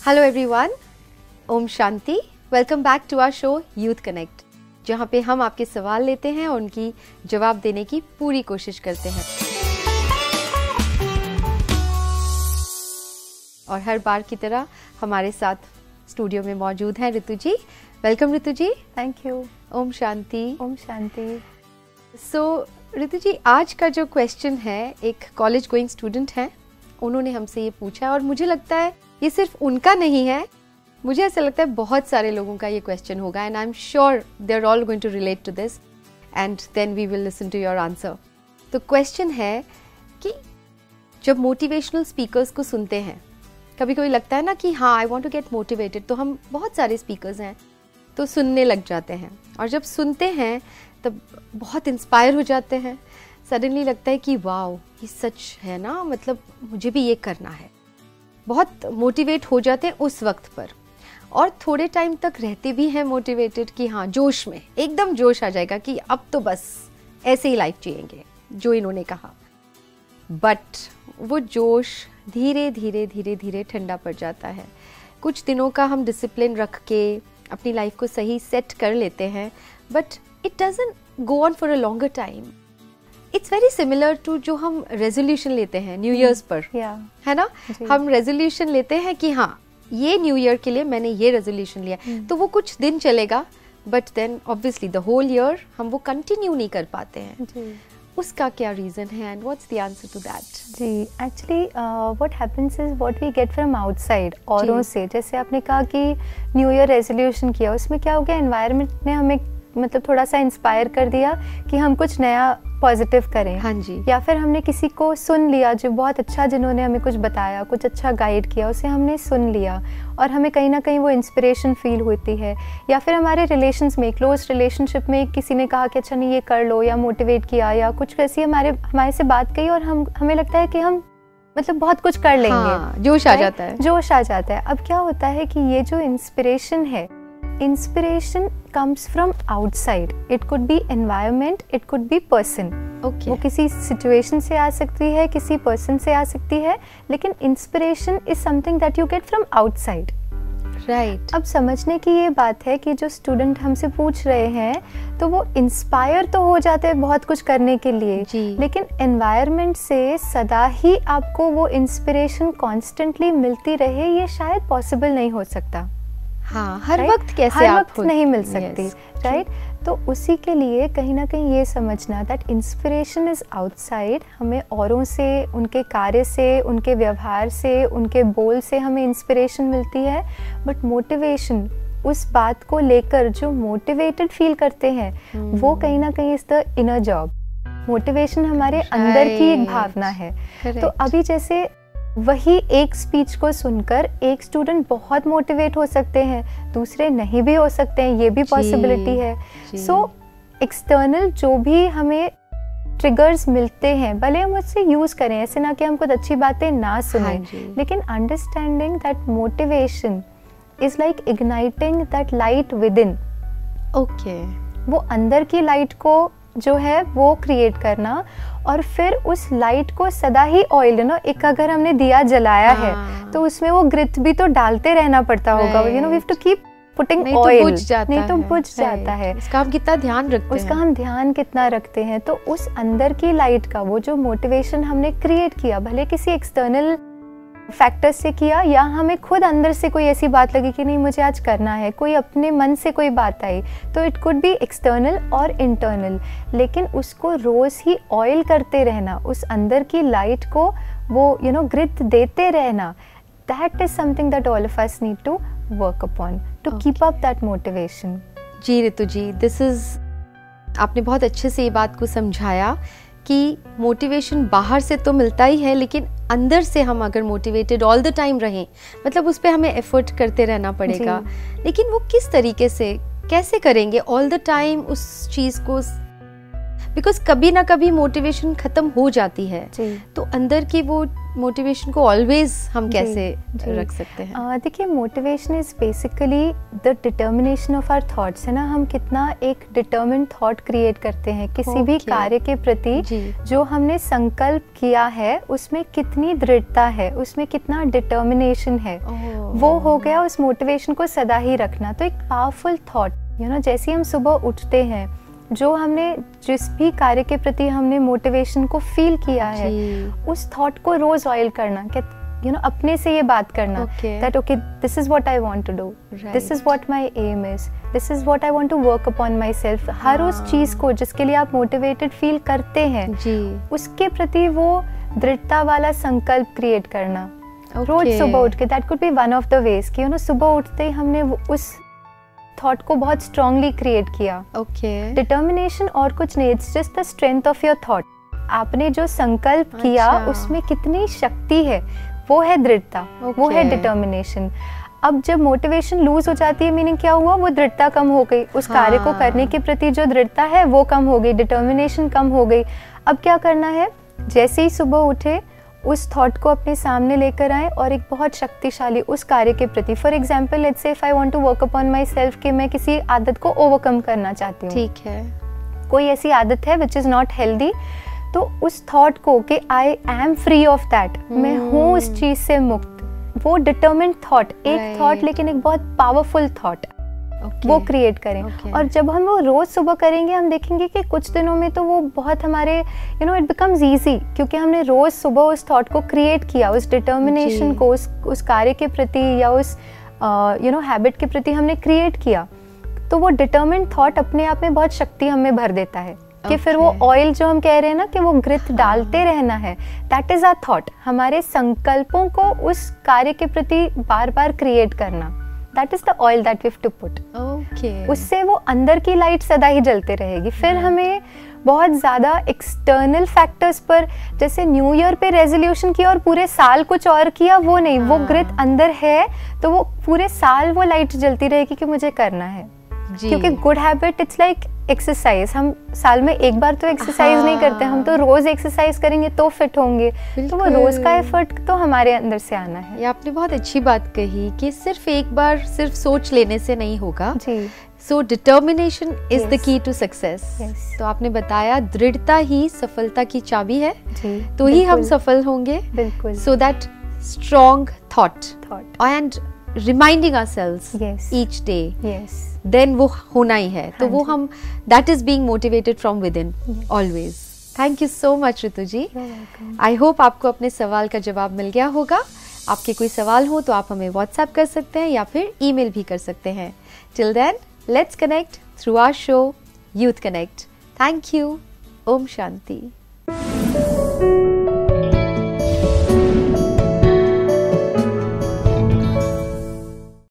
Hello everyone ओम शांति। Welcome back to our show Youth Connect जहाँ पे हम आपके सवाल लेते हैं और उनकी जवाब देने की पूरी कोशिश करते हैं। और हर बार की तरह हमारे साथ स्टूडियो में मौजूद हैं Ritu ji. Welcome Ritu ji. Thank you ओम शांति। ओम शांति। सो ऋतु जी आज का जो क्वेश्चन है एक कॉलेज गोइंग स्टूडेंट है। उन्होंने हमसे ये पूछा है और मुझे लगता है ये सिर्फ़ उनका नहीं है। मुझे ऐसा लगता है बहुत सारे लोगों का ये क्वेश्चन होगा and I am sure they are all going to relate to this and then we will listen to your answer तो क्वेश्चन है कि जब मोटिवेशनल स्पीकर्स को सुनते हैं, कभी कभी लगता है ना कि हाँ I want to get motivated तो हम बहुत सारे स्पीकर्स हैं तो सुनने लग जाते हैं। और जब सुनते हैं, तब बहुत इंस्पायर हो जाते हैं। सडनली लगता है कि, वाओ, ये सच है ना? मतलब मुझे भी ये करना है। बहुत मोटिवेट हो जाते हैं उस वक्त पर। और थोड़े टाइम तक रहते भी हैं मोटिवेटेड कि हाँ जोश में, एकदम जोश आ जाएगा कि अब तो बस ऐसे ही लाइफ जिएँगे, जो इन्होंने कहा। बट वो जोश धीरे धीरे धीरे धीरे ठंडा पड़ जाता है। कुछ दिनों का हम डिसिप्लिन रख के अपनी लाइफ को सही सेट कर लेते हैं but it doesn't go on for a longer time it's very similar to जो हम रेजोल्यूशन लेते हैं न्यू ईयर्स पर। या है ना? हम रेजोल्यूशन लेते हैं कि हाँ ये न्यू ईयर के लिए मैंने ये रेजोल्यूशन लिया। Hmm. तो वो कुछ दिन चलेगा but then obviously the whole year हम वो कंटिन्यू नहीं कर पाते हैं। जी। उसका क्या रीजन है and what's the answer to that ji actually what happens is what we get from outside औरों से। जैसे आपने कहा कि न्यू ईयर रेजोल्यूशन किया उसमें क्या हो गया? एनवायरनमेंट ने हमें मतलब थोड़ा सा इंस्पायर कर दिया कि हम कुछ नया पॉजिटिव करें। हाँ जी। या फिर हमने किसी को सुन लिया जो बहुत अच्छा जिन्होंने हमें कुछ बताया कुछ अच्छा गाइड किया उसे हमने सुन लिया और हमें कहीं ना कहीं वो इंस्पिरेशन फील होती है। या फिर हमारे रिलेशंस में क्लोज रिलेशनशिप में किसी ने कहा कि अच्छा नहीं ये कर लो या मोटिवेट किया या कुछ ऐसी हमारे हमारे से बात कही और हम हमें लगता है कि हम मतलब बहुत कुछ कर लेंगे। हाँ, जोश आ जाता है। जोश आ जाता है। अब क्या होता है कि ये जो इंस्पिरेशन है inspiration comes from outside it could be environment it could be person okay वो किसी सिचुएशन से आ सकती है किसी पर्सन से आ सकती है लेकिन inspiration is something that you get from outside right अब समझने की ये बात है कि जो स्टूडेंट हमसे पूछ रहे हैं तो वो इंस्पायर तो हो जाते हैं बहुत कुछ करने के लिए जी। लेकिन एनवायरनमेंट से सदा ही आपको वो इंस्पिरेशन कॉन्स्टेंटली मिलती रहे ये शायद पॉसिबल नहीं हो सकता। हाँ हर right? वक्त कैसे हर आप वक्त नहीं मिल Yes, सकती. राइट तो उसी के लिए कहीं ना कहीं ये समझना दैट इंस्पिरेशन इज़ आउटसाइड हमें औरों से उनके कार्य से उनके व्यवहार से उनके बोल से हमें इंस्पिरेशन मिलती है। बट मोटिवेशन उस बात को लेकर जो मोटिवेटेड फील करते हैं वो कहीं ना कहीं is the inner job motivation हमारे अंदर की एक भावना है। तो अभी जैसे वही एक स्पीच को सुनकर एक स्टूडेंट बहुत मोटिवेट हो सकते हैं दूसरे नहीं भी हो सकते हैं ये भी पॉसिबिलिटी है। सो एक्सटर्नल so, जो भी हमें ट्रिगर्स मिलते हैं भले हम उससे यूज़ करें ऐसे ना कि हम कुछ अच्छी बातें ना हाँ सुने जी। लेकिन understanding that motivation is like igniting that light within okay वो अंदर की लाइट को जो है वो क्रिएट करना और फिर उस लाइट को सदा ही ऑयल ना एक अगर हमने दिया जलाया हाँ। है। तो उसमें वो ग्रिथ भी तो डालते रहना पड़ता होगा। You know we have to keep putting नहीं तो ऑयल बुझ जाता नहीं तो है। बुझ. जाता है। उसका हम कितना ध्यान रखते उसका हैं। हम ध्यान कितना रखते हैं। तो उस अंदर की लाइट का वो जो मोटिवेशन हमने क्रिएट किया भले किसी एक्सटर्नल फैक्टर से किया या हमें खुद अंदर से कोई ऐसी बात लगी कि नहीं मुझे आज करना है कोई अपने मन से कोई बात आई तो इट कुड बी एक्सटर्नल और इंटरनल लेकिन उसको रोज़ ही ऑयल करते रहना उस अंदर की लाइट को वो यू नो ग्रिथ देते रहना that is something that all of us need to work upon to keep up that motivation ji Ritu ji this is आपने बहुत अच्छे से ये बात को समझाया। कि मोटिवेशन बाहर से तो मिलता ही है लेकिन अंदर से हम अगर मोटिवेटेड ऑल द टाइम रहें मतलब उस पर हमें एफर्ट करते रहना पड़ेगा। लेकिन वो किस तरीके से कैसे करेंगे? ऑल द टाइम उस चीज़ को बिकॉज़ कभी ना कभी मोटिवेशन खत्म हो जाती है। तो अंदर की वो मोटिवेशन को ऑलवेज हम कैसे जी, रख सकते हैं? देखिए motivation is basically the determination of our thoughts है ना? हम कितना एक डिटर्मिन थॉट क्रिएट करते हैं। किसी okay. भी कार्य के प्रति जो। हमने संकल्प किया है उसमें कितनी दृढ़ता है उसमें कितना डिटर्मिनेशन है oh. वो हो गया उस मोटिवेशन को सदा ही रखना। तो एक पावरफुल थॉट यू नो जैसे हम सुबह उठते हैं जो हमने जिस भी कार्य के प्रति हमने मोटिवेशन को फील किया है उस थॉट को रोज ऑयल करना क्या यू नो अपने से ये बात करना that okay this is what I want to do this is what my aim is this is what I want to work upon myself हर उस हाँ। चीज़ को जिसके लिए आप मोटिवेटेड फील करते हैं जी। उसके प्रति वो दृढ़ता वाला संकल्प क्रिएट करना। रोज सुबह उठ के that could be one of the ways कि यू नो सुबह उठते ही हमने उस थॉट को बहुत स्ट्रांगली क्रिएट किया। ओके डिटर्मिनेशन और कुछ नहीं it's just the strength of your thought आपने जो संकल्प अच्छा. किया उसमें कितनी शक्ति है वो है दृढ़ता okay. वो है डिटर्मिनेशन अब जब मोटिवेशन लूज हो जाती है मीनिंग क्या हुआ? वो दृढ़ता कम हो गई। उस हाँ. कार्य को करने के प्रति जो दृढ़ता है वो कम हो गई डिटर्मिनेशन कम हो गई। अब क्या करना है? जैसे ही सुबह उठे उस थॉट को अपने सामने लेकर आए और एक बहुत शक्तिशाली उस कार्य के प्रति for example let's if I want to work upon myself कि मैं किसी आदत को ओवरकम करना चाहती हूँ। ठीक है। कोई ऐसी आदत है विच इज़ नॉट हेल्दी तो उस थॉट को कि I am free of that मैं हूँ उस चीज़ से मुक्त। वो डिटर्मिंड थॉट एक थॉट right. लेकिन एक बहुत पावरफुल थॉट okay. वो क्रिएट करें okay. और जब हम वो रोज सुबह करेंगे हम देखेंगे कि कुछ दिनों में तो वो बहुत हमारे you know it becomes easy क्योंकि हमने रोज सुबह उस थॉट को क्रिएट किया उस डिटर्मिनेशन को उस उस कार्य के प्रति या उस यू नो हैबिट के प्रति हमने क्रिएट किया तो वो डिटर्मिन थॉट अपने आप में बहुत शक्ति हमें भर देता है कि okay. फिर वो ऑयल जो हम कह रहे हैं ना कि वो ग्रिथ हाँ. डालते रहना है दैट इज़ आर थॉट हमारे संकल्पों को उस कार्य के प्रति बार बार क्रिएट करना that is the oil that we to put okay उससे वो अंदर की लाइट सदा ही जलते रहेगी। फिर yeah. हमें बहुत ज़्यादा एक्सटर्नल फैक्टर्स पर जैसे न्यू ईयर पे रेजोल्यूशन किया और पूरे साल कुछ और किया वो नहीं। हाँ. वो ग्रिथ अंदर है तो वो पूरे साल वो लाइट जलती रहेगी कि मुझे करना है। क्योंकि good habit it's like exercise हम साल में एक बार तो एक्सरसाइज हाँ। नहीं करते हम तो रोज एक्सरसाइज करेंगे तो फिट होंगे। तो वो रोज का एफर्ट तो हमारे अंदर से आना है। ये आपने बहुत अच्छी बात कही कि सिर्फ़ एक बार सिर्फ़ सोच लेने से नहीं होगा। जी। So determination is the key to success तो आपने बताया दृढ़ता ही सफलता की चाबी है। जी, तो ही हम सफल होंगे। बिल्कुल। So that strong thought thought and reminding our selves each day then वो होना ही है। तो हाँ वो हम that is being motivated from within always thank you so much Ritu ji I hope आपको अपने सवाल का जवाब मिल गया होगा। आपके कोई सवाल हो तो आप हमें व्हाट्सएप कर सकते हैं या फिर ईमेल भी कर सकते हैं। Till then let's connect through our show youth connect thank you Om Shanti